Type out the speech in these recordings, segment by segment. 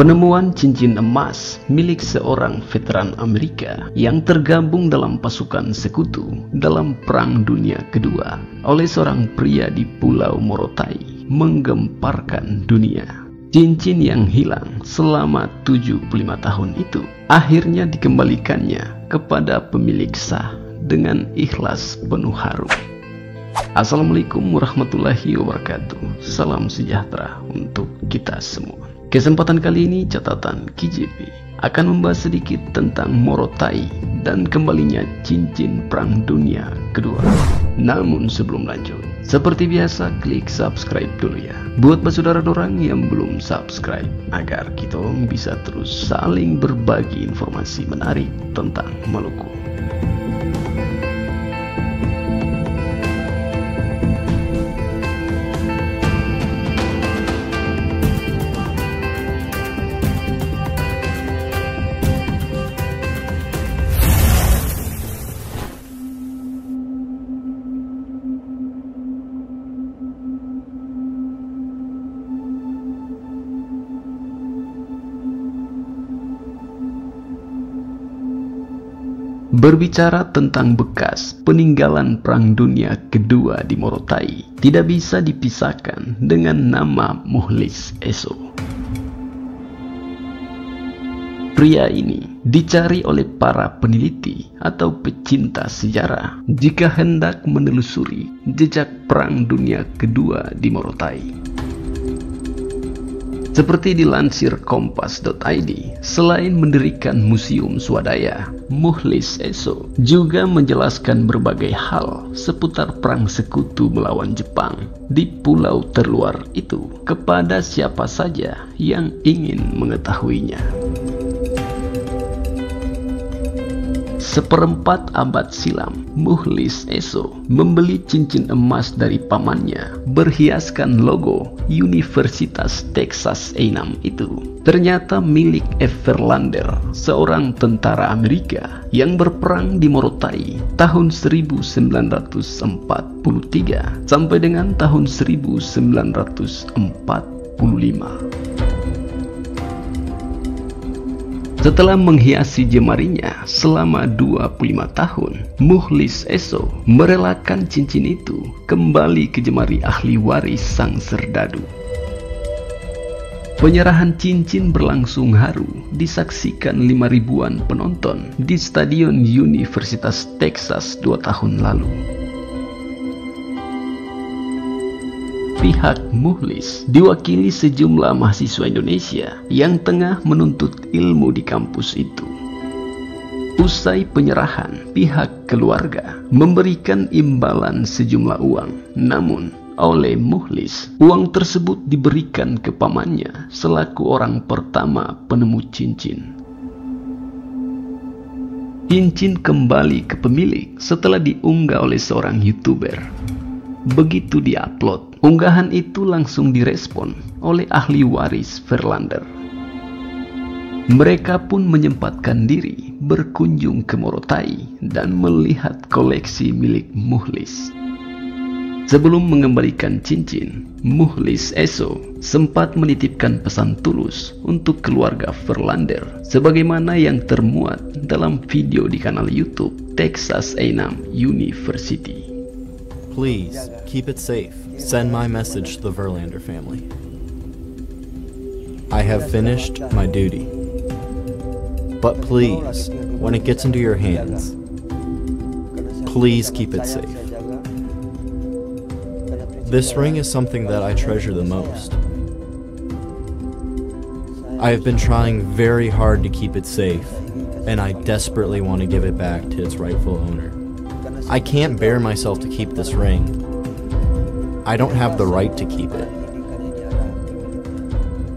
Penemuan cincin emas milik seorang veteran Amerika yang tergabung dalam pasukan sekutu dalam Perang Dunia Kedua oleh seorang pria di Pulau Morotai menggemparkan dunia. Cincin yang hilang selama 75 tahun itu akhirnya dikembalikannya kepada pemilik sah dengan ikhlas penuh haru. Assalamualaikum warahmatullahi wabarakatuh. Salam sejahtera untuk kita semua. Kesempatan kali ini catatan KJP akan membahas sedikit tentang Morotai dan kembalinya cincin perang dunia kedua. Namun sebelum lanjut, seperti biasa klik subscribe dulu ya. Buat saudara orang yang belum subscribe agar kita bisa terus saling berbagi informasi menarik tentang Maluku. Berbicara tentang bekas peninggalan Perang Dunia Kedua di Morotai, tidak bisa dipisahkan dengan nama Muhlis Eso. Pria ini dicari oleh para peneliti atau pecinta sejarah jika hendak menelusuri jejak Perang Dunia Kedua di Morotai. Seperti dilansir kompas.id, selain mendirikan museum swadaya, Muhlis Eso juga menjelaskan berbagai hal seputar perang sekutu melawan Jepang di pulau terluar itu kepada siapa saja yang ingin mengetahuinya. Seperempat abad silam, Muhlis Eso membeli cincin emas dari pamannya berhiaskan logo Universitas Texas A&M itu. Ternyata milik Everlander, seorang tentara Amerika yang berperang di Morotai tahun 1943 sampai dengan tahun 1945. Setelah menghiasi jemarinya selama 25 tahun, Muhlis Eso merelakan cincin itu kembali ke jemari ahli waris sang serdadu. Penyerahan cincin berlangsung haru disaksikan lima ribuan penonton di Stadion Universitas Texas dua tahun lalu. Pihak Muhlis diwakili sejumlah mahasiswa Indonesia yang tengah menuntut ilmu di kampus itu. Usai penyerahan, pihak keluarga memberikan imbalan sejumlah uang. Namun, oleh Muhlis, uang tersebut diberikan ke pamannya selaku orang pertama penemu cincin. Cincin kembali ke pemilik setelah diunggah oleh seorang YouTuber. Begitu diupload, Unggahan itu langsung direspon oleh ahli waris Verlander. Mereka pun menyempatkan diri berkunjung ke Morotai dan melihat koleksi milik Muhlis. Sebelum mengembalikan cincin, Muhlis Eso sempat menitipkan pesan tulus untuk keluarga Verlander sebagaimana yang termuat dalam video di kanal YouTube Texas A&M University. Please keep it safe. Send my message to the Verlander family. I have finished my duty. But please, when it gets into your hands, please keep it safe. This ring is something that I treasure the most. I have been trying very hard to keep it safe, and I desperately want to give it back to its rightful owner. I can't bear myself to keep this ring, I don't have the right to keep it.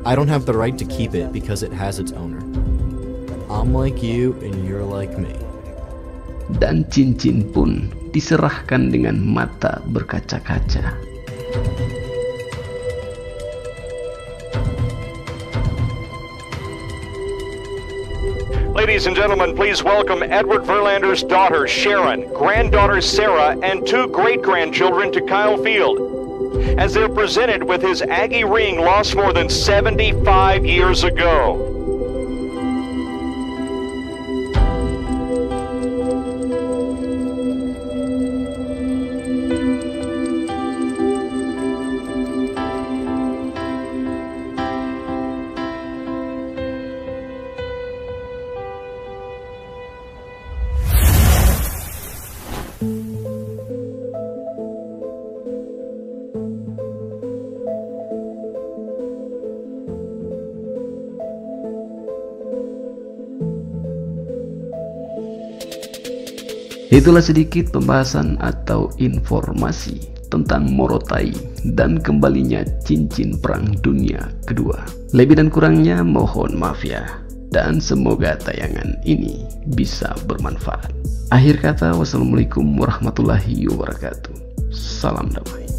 I don't have the right to keep it because it has its owner. I'm like you and you're like me. Dan cincin pun diserahkan dengan mata berkaca-kaca. Ladies and gentlemen, please welcome Edward Verlander's daughter, Sharon, granddaughter, Sarah, and two great grandchildren to Kyle Field. as they're presented with his Aggie ring lost more than 75 years ago. Itulah sedikit pembahasan atau informasi tentang Morotai dan kembalinya cincin perang dunia kedua. Lebih dan kurangnya mohon maaf ya. Dan semoga tayangan ini bisa bermanfaat. Akhir kata wassalamualaikum warahmatullahi wabarakatuh. Salam damai.